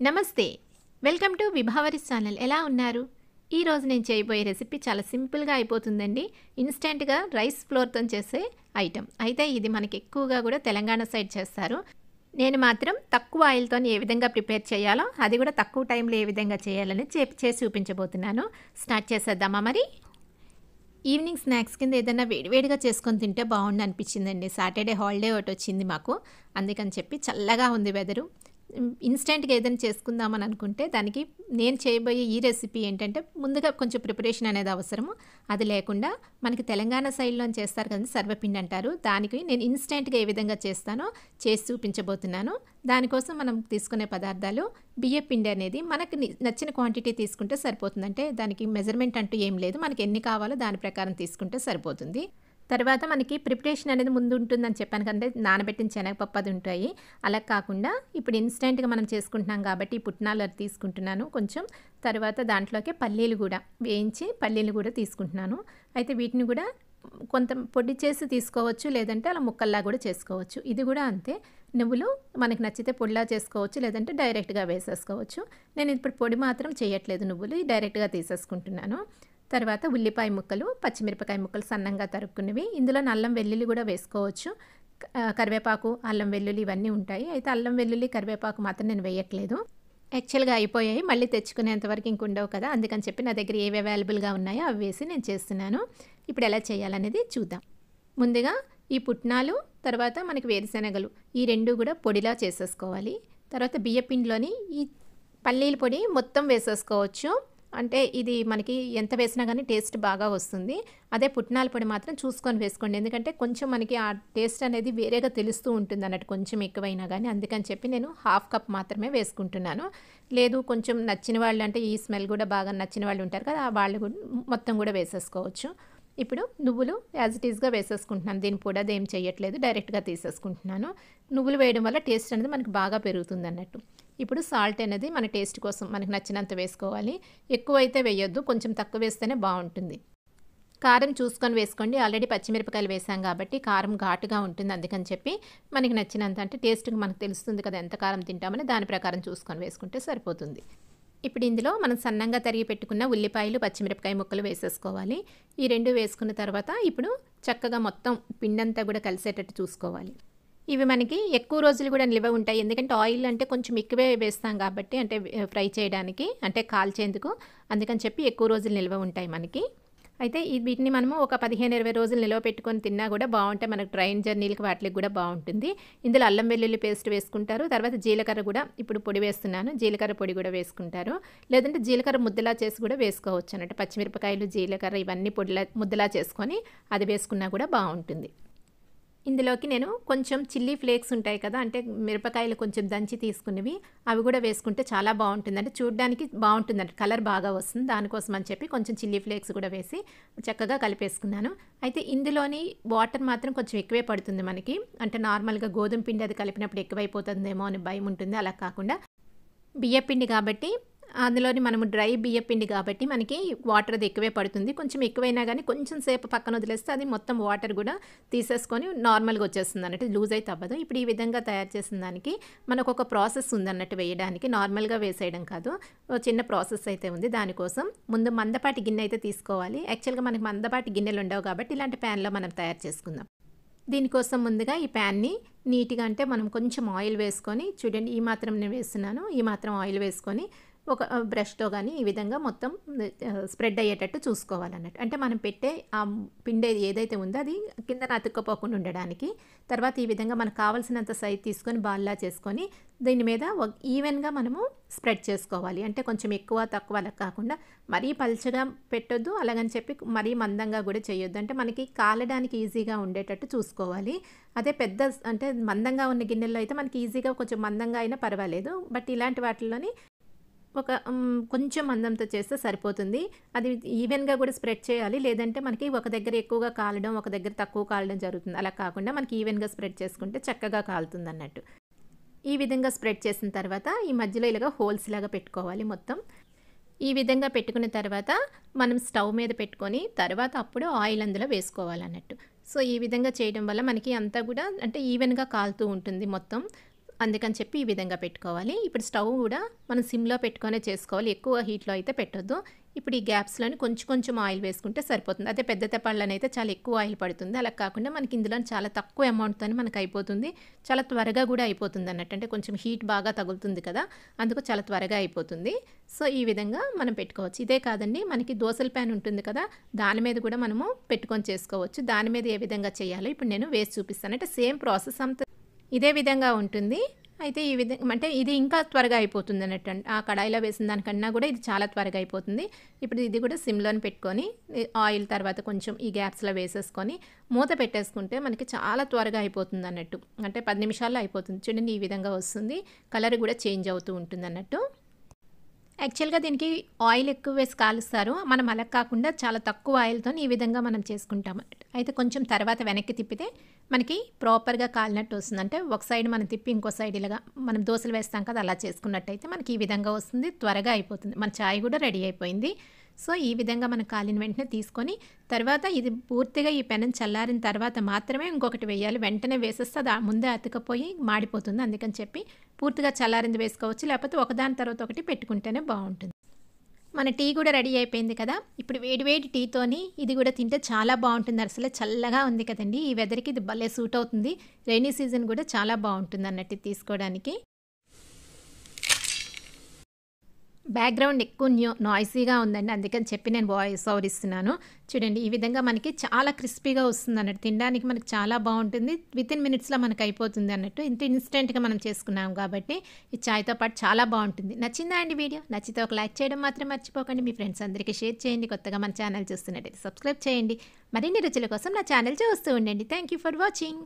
నమస్తే. Welcome to Vibhavari channel. ఎలా ఉన్నారు? ఈరోజు నేను చేయబోయే రెసిపీ చాలా సింపుల్గా అయిపోతుందండి. ఇన్స్టెంట్గా రైస్ ఫ్లోర్తో చేసే ఐటెం. అయితే ఇది మనకి ఎక్కువగా కూడా తెలంగాణ సైడ్ చేస్తారు. నేను మాత్రం తక్కువ ఆయిల్తో ఏ విధంగా ప్రిపేర్ చేయాలో అది కూడా తక్కువ టైంలో ఏ విధంగా చేయాలని చేసి చూపించబోతున్నాను. స్టార్ట్ చేసేద్దామా మరి? ఈవినింగ్ స్నాక్స్ కింద ఏదైనా వేడివేడిగా చేసుకొని తింటే బాగుండు అనిపించిందండి సాటర్డే హాలిడే ఒకటి వచ్చింది మాకు. అందుకని చెప్పి చల్లగా ఉంది వెదరు. ఇన్స్టెంట్గా ఏదైనా చేసుకుందామని అనుకుంటే దానికి నేను చేయబోయే ఈ రెసిపీ ఏంటంటే ముందుగా కొంచెం ప్రిపరేషన్ అనేది అవసరము. అది లేకుండా మనకి తెలంగాణ సైడ్లో చేస్తారు కదండి సర్వపిండి అంటారు. దానికి నేను ఇన్స్టెంట్గా ఏ విధంగా చేస్తానో చేసి చూపించబోతున్నాను. దానికోసం మనం తీసుకునే పదార్థాలు బియ్య పిండి అనేది మనకు నచ్చిన క్వాంటిటీ తీసుకుంటే సరిపోతుంది అంటే దానికి మెజర్మెంట్ అంటూ ఏం లేదు. మనకి ఎన్ని కావాలో దాని ప్రకారం తీసుకుంటే సరిపోతుంది. తర్వాత మనకి ప్రిపరేషన్ అనేది ముందు ఉంటుందని చెప్పాను కంటే నానబెట్టిన శనగపప్పు అది ఉంటాయి. అలా కాకుండా ఇప్పుడు ఇన్స్టెంట్గా మనం చేసుకుంటున్నాం కాబట్టి పుట్నాలు అది తీసుకుంటున్నాను. కొంచెం తర్వాత దాంట్లోకి పల్లీలు కూడా వేయించి పల్లీలు కూడా తీసుకుంటున్నాను. అయితే వీటిని కూడా కొంత పొడి చేసి తీసుకోవచ్చు లేదంటే అలా ముక్కల్లా కూడా చేసుకోవచ్చు. ఇది కూడా అంతే. నువ్వులు మనకి నచ్చితే పొడిలా చేసుకోవచ్చు లేదంటే డైరెక్ట్గా వేసేసుకోవచ్చు. నేను ఇప్పుడు పొడి మాత్రం చేయట్లేదు నువ్వులు డైరెక్ట్గా తీసేసుకుంటున్నాను. తర్వాత ఉల్లిపాయ ముక్కలు పచ్చిమిరపకాయ ముక్కలు సన్నంగా తరుక్కున్నవి. ఇందులో అల్లం వెల్లుల్లి కూడా వేసుకోవచ్చు. కరివేపాకు అల్లం వెల్లుల్లి ఇవన్నీ ఉంటాయి. అయితే అల్లం వెల్లుల్లి కరివేపాకు మాత్రం నేను వేయట్లేదు. యాక్చువల్గా అయిపోయాయి. మళ్ళీ తెచ్చుకునేంతవరకు ఇంక ఉండవు కదా. అందుకని చెప్పి నా దగ్గర ఏవి అవైలబుల్గా ఉన్నాయో అవి వేసి నేను చేస్తున్నాను. ఇప్పుడు ఎలా చేయాలనేది చూద్దాం. ముందుగా ఈ పుట్నాలు తర్వాత మనకి వేరుశనగలు ఈ రెండు కూడా పొడిలా చేసేసుకోవాలి. తర్వాత బియ్యపిండిలోని ఈ పల్లీల పొడి మొత్తం వేసేసుకోవచ్చు. అంటే ఇది మనకి ఎంత వేసినా కానీ టేస్ట్ బాగా వస్తుంది. అదే పుట్నాల పొడి మాత్రం చూసుకొని వేసుకోండి. ఎందుకంటే కొంచెం మనకి ఆ టేస్ట్ అనేది వేరేగా తెలుస్తూ ఉంటుంది అన్నట్టు కొంచెం ఎక్కువైనా కానీ అందుకని చెప్పి నేను హాఫ్ కప్ మాత్రమే వేసుకుంటున్నాను. లేదు కొంచెం నచ్చిన వాళ్ళు అంటే ఈ స్మెల్ కూడా బాగా నచ్చిన వాళ్ళు ఉంటారు కదా వాళ్ళు కూడా మొత్తం కూడా వేసేసుకోవచ్చు. ఇప్పుడు నువ్వులు యాజ్ ఇట్ ఈస్గా వేసేసుకుంటున్నాను. దీని పొడి అది ఏం చేయట్లేదు డైరెక్ట్గా తీసేసుకుంటున్నాను. నువ్వులు వేయడం వల్ల టేస్ట్ అనేది మనకు బాగా పెరుగుతుంది అన్నట్టు. ఇప్పుడు సాల్ట్ అనేది మన టేస్ట్ కోసం మనకు నచ్చినంత వేసుకోవాలి. ఎక్కువ అయితే వేయొద్దు కొంచెం తక్కువ వేస్తేనే బాగుంటుంది. కారం చూసుకొని వేసుకోండి. ఆల్రెడీ పచ్చిమిరపకాయలు వేసాం కాబట్టి కారం ఘాటుగా ఉంటుంది అందుకని చెప్పి మనకి నచ్చినంత అంటే టేస్ట్కి మనకు తెలుస్తుంది కదా ఎంత కారం తింటామని దాని ప్రకారం చూసుకొని వేసుకుంటే సరిపోతుంది. ఇప్పుడు ఇందులో మనం సన్నంగా తరిగి పెట్టుకున్న ఉల్లిపాయలు పచ్చిమిరపకాయ ముక్కలు వేసేసుకోవాలి. ఈ రెండు వేసుకున్న తర్వాత ఇప్పుడు చక్కగా మొత్తం పిండంతా కూడా కలిసేటట్టు చూసుకోవాలి. ఇవి మనకి ఎక్కువ రోజులు కూడా నిల్వ ఉంటాయి. ఎందుకంటే ఆయిల్ అంటే కొంచెం ఎక్కువే వేస్తాం కాబట్టి అంటే ఫ్రై చేయడానికి అంటే కాల్చేందుకు. అందుకని చెప్పి ఎక్కువ రోజులు నిల్వ ఉంటాయి మనకి. అయితే ఈ వీటిని మనము ఒక పదిహేను ఇరవై రోజులు నిలవ పెట్టుకొని తిన్నా కూడా బాగుంటాయి మనకు ట్రైన్ జర్నీలకి వాటికి కూడా బాగుంటుంది. ఇందులో అల్లం వెల్లుల్లి పేస్ట్ వేసుకుంటారు. తర్వాత జీలకర్ర కూడా ఇప్పుడు పొడి వేస్తున్నాను. జీలకర్ర పొడి కూడా వేసుకుంటారు. లేదంటే జీలకర్ర ముద్దలా చేసి కూడా వేసుకోవచ్చు అన్నట్టు. పచ్చిమిరపకాయలు జీలకర్ర ఇవన్నీ పొడిలా ముద్దలా చేసుకొని అది వేసుకున్నా కూడా బాగుంటుంది. ఇందులోకి నేను కొంచెం చిల్లీ ఫ్లేక్స్ ఉంటాయి కదా అంటే మిరపకాయలు కొంచెం దంచి తీసుకున్నవి అవి కూడా వేసుకుంటే చాలా బాగుంటుంది అంటే చూడడానికి బాగుంటుంది కలర్ బాగా వస్తుంది. దానికోసం అని చెప్పి కొంచెం చిల్లీ ఫ్లేక్స్ కూడా వేసి చక్కగా కలిపేసుకున్నాను. అయితే ఇందులోని వాటర్ మాత్రం కొంచెం ఎక్కువే పడుతుంది మనకి. అంటే నార్మల్గా గోధుమ పిండి అది కలిపినప్పుడు ఎక్కువైపోతుందేమో అని భయం ఉంటుంది అలా కాకుండా. బియ్యపిండి కాబట్టి అందులోని మనము డ్రై బియ్యపిండి కాబట్టి మనకి వాటర్ అది ఎక్కువే పడుతుంది. కొంచెం ఎక్కువైనా కానీ కొంచెం సేపు పక్కన వదిలేస్తే అది మొత్తం వాటర్ కూడా తీసేసుకొని నార్మల్గా వచ్చేస్తుంది అన్నట్టు. లూజ్ అయితే అవ్వదు. ఇప్పుడు ఈ విధంగా తయారు చేసిన దానికి మనకు ఒక ప్రాసెస్ ఉంది అన్నట్టు వేయడానికి నార్మల్గా వేసేయడం కాదు. ఓ చిన్న ప్రాసెస్ అయితే ఉంది దానికోసం. ముందు మందపాటి గిన్నె అయితే తీసుకోవాలి. యాక్చువల్గా మనకి మందపాటి గిన్నెలు ఉండవు కాబట్టి ఇలాంటి ప్యాన్లో మనం తయారు చేసుకుందాం. దీనికోసం ముందుగా ఈ ప్యాన్ని నీట్గా అంటే మనం కొంచెం ఆయిల్ వేసుకొని చూడండి ఈ మాత్రం నేను వేస్తున్నాను ఈ మాత్రం ఆయిల్ వేసుకొని ఒక బ్రష్తో కానీ ఈ విధంగా మొత్తం స్ప్రెడ్ అయ్యేటట్టు చూసుకోవాలన్నట్టు. అంటే మనం పెట్టే ఆ పిండి ఏదైతే ఉందో అది కింద అతుక్కపోకుండా ఉండడానికి తర్వాత ఈ విధంగా మనకు కావాల్సినంత సైజ్ తీసుకొని బాల్లా చేసుకొని దీని మీద ఈవెన్గా మనము స్ప్రెడ్ చేసుకోవాలి. అంటే కొంచెం ఎక్కువ తక్కువ అలా కాకుండా మరీ పల్చగా పెట్టొద్దు. అలాగని చెప్పి మరీ మందంగా కూడా చేయొద్దు. అంటే మనకి కాలడానికి ఈజీగా ఉండేటట్టు చూసుకోవాలి. అదే పెద్ద అంటే మందంగా ఉన్న గిన్నెల్లో అయితే మనకి ఈజీగా కొంచెం మందంగా అయినా పర్వాలేదు. బట్ ఇలాంటి వాటిల్లోని ఒక కొంచెం మందంతో చేస్తే సరిపోతుంది. అది ఈవెన్గా కూడా స్ప్రెడ్ చేయాలి. లేదంటే మనకి ఒక దగ్గర ఎక్కువగా కాలడం ఒక దగ్గర తక్కువ కాలడం జరుగుతుంది. అలా కాకుండా మనకి ఈవెన్గా స్ప్రెడ్ చేసుకుంటే చక్కగా కాలుతుంది అన్నట్టు. ఈ విధంగా స్ప్రెడ్ చేసిన తర్వాత ఈ మధ్యలో ఇలాగ హోల్స్ లాగా పెట్టుకోవాలి మొత్తం. ఈ విధంగా పెట్టుకున్న తర్వాత మనం స్టవ్ మీద పెట్టుకొని తర్వాత అప్పుడు ఆయిల్ అందులో వేసుకోవాలన్నట్టు సో ఈ విధంగా చేయడం వల్ల మనకి అంతా కూడా అంటే ఈవెన్గా కాలుతూ ఉంటుంది మొత్తం. అందుకని చెప్పి ఈ విధంగా పెట్టుకోవాలి. ఇప్పుడు స్టవ్ కూడా మనం సిమ్లో పెట్టుకొనే చేసుకోవాలి. ఎక్కువ హీట్లో అయితే పెట్టొద్దు. ఇప్పుడు ఈ గ్యాప్స్లోని కొంచెం కొంచెం ఆయిల్ వేసుకుంటే సరిపోతుంది. అదే పెద్ద తెప్పళ్ళని అయితే చాలా ఎక్కువ ఆయిల్ పడుతుంది. అలా కాకుండా మనకి ఇందులో చాలా తక్కువ అమౌంట్తో మనకు అయిపోతుంది. చాలా త్వరగా కూడా అయిపోతుంది అన్నట్టు. అంటే కొంచెం హీట్ బాగా తగులుతుంది కదా అందుకు చాలా త్వరగా అయిపోతుంది. సో ఈ విధంగా మనం పెట్టుకోవచ్చు. ఇదే కాదండి మనకి దోశల ప్యాన్ ఉంటుంది కదా దాని మీద కూడా మనము పెట్టుకొని చేసుకోవచ్చు. దాని మీద ఏ విధంగా చేయాలో ఇప్పుడు నేను వేసి చూపిస్తాను. అంటే సేమ్ ప్రాసెస్ అంతా ఇదే విధంగా ఉంటుంది. అయితే ఈ విధంగా అంటే ఇది ఇంకా త్వరగా అయిపోతుంది అన్నట్టు ఆ కడాయిలో వేసిన దానికన్నా కూడా ఇది చాలా త్వరగా అయిపోతుంది. ఇప్పుడు ఇది కూడా సిమ్లోని పెట్టుకొని ఆయిల్ తర్వాత కొంచెం ఈ గ్యాప్స్లో వేసేసుకొని మూత పెట్టేసుకుంటే మనకి చాలా త్వరగా అయిపోతుంది అన్నట్టు. అంటే పది నిమిషాల్లో అయిపోతుంది. చూడండి ఈ విధంగా వస్తుంది. కలర్ కూడా చేంజ్ అవుతూ ఉంటుంది అన్నట్టు. యాక్చువల్గా దీనికి ఆయిల్ ఎక్కువ వేసి కాలుస్తారు. మనం అలా కాకుండా చాలా తక్కువ ఆయిల్తో ఈ విధంగా మనం చేసుకుంటాం అయితే కొంచెం తర్వాత వెనక్కి తిప్పితే మనకి ప్రాపర్గా కాలినట్టు వస్తుంది. అంటే ఒక సైడ్ మనం తిప్పి ఇంకో సైడ్ ఇలాగా మనం దోశలు వేస్తాం కదా అలా చేసుకున్నట్టయితే మనకి ఈ విధంగా వస్తుంది. త్వరగా అయిపోతుంది. మన ఛాయ్ కూడా రెడీ అయిపోయింది. సో ఈ విధంగా మనం కాలిన వెంటనే తీసుకొని తర్వాత ఇది పూర్తిగా ఈ పెనం చల్లారిన తర్వాత మాత్రమే ఇంకొకటి వేయాలి. వెంటనే వేసేస్తే అది ముందే అతుకపోయి మాడిపోతుంది. అందుకని చెప్పి పూర్తిగా చల్లారింది వేసుకోవచ్చు. లేకపోతే ఒకదాని తర్వాత ఒకటి పెట్టుకుంటేనే బాగుంటుంది. మన టీ కూడా రెడీ అయిపోయింది కదా? ఇప్పుడు వేడివేడి టీతోని ఇది కూడా తింటే చాలా బాగుంటుంది. అసలు చల్లగా ఉంది కదండి. ఈ వెదర్కి ఇది భలే సూట్ అవుతుంది. రైనీ సీజన్ కూడా చాలా బాగుంటుంది అన్నట్టు తీసుకోవడానికి. బ్యాక్గ్రౌండ్ ఎక్కువ న్యూ నాయిసీగా ఉందండి. అందుకని చెప్పి నేను వాయిస్ ఓవర్ ఇస్తున్నాను. చూడండి ఈ విధంగా మనకి చాలా క్రిస్పీగా వస్తుంది అన్నట్టు తినడానికి మనకి చాలా బాగుంటుంది. విత్ ఇన్ మినిట్స్లో మనకి అయిపోతుంది అన్నట్టు ఇంత ఇన్స్టెంట్గా మనం చేసుకున్నాం కాబట్టి ఈ చాయ్తో పాటు చాలా బాగుంటుంది. నచ్చిందా అండి వీడియో? నచ్చితే ఒక లైక్ చేయడం మాత్రం మర్చిపోకండి. మీ ఫ్రెండ్స్ అందరికీ షేర్ చేయండి. కొత్తగా మన ఛానల్ చూస్తున్నట్టయితే సబ్స్క్రైబ్ చేయండి. మరిన్ని రుచుల కోసం నా ఛానల్ చూస్తూ ఉండండి. Thank you for watching.